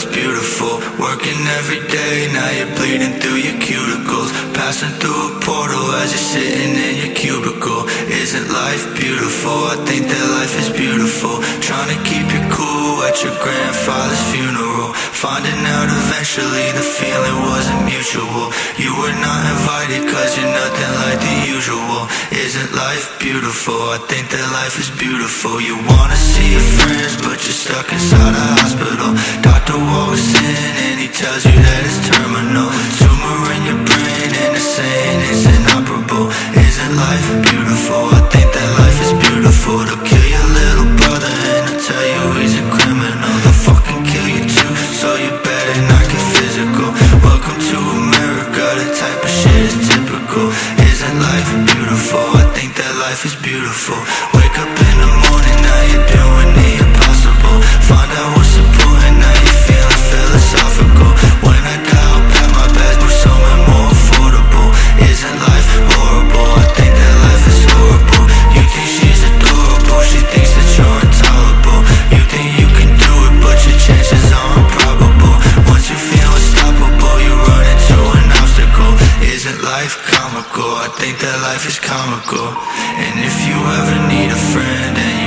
it's beautiful. Working every day, now you're bleeding through your cuticles. Passing through a portal as you're sitting in your cubicle. Isn't life beautiful? I think that life is beautiful. Trying to keep you cool at your grandfather's funeral. Finding out eventually the feeling wasn't mutual. You were not invited cause you're nothing like the usual. Isn't life beautiful? I think that life is beautiful. You wanna see your friends but you're stuck inside life is beautiful. Wake up in the morning, now you're doing the impossible. Find out what's important, Isn't life comical? I think that life is comical And if you ever need a friend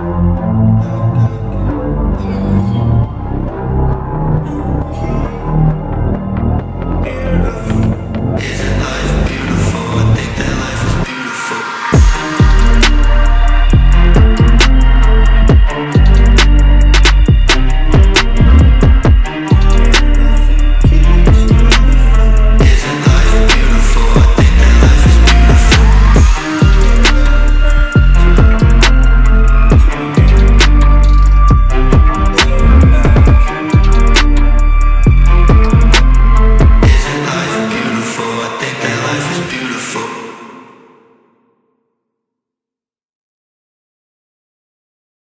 Thank you.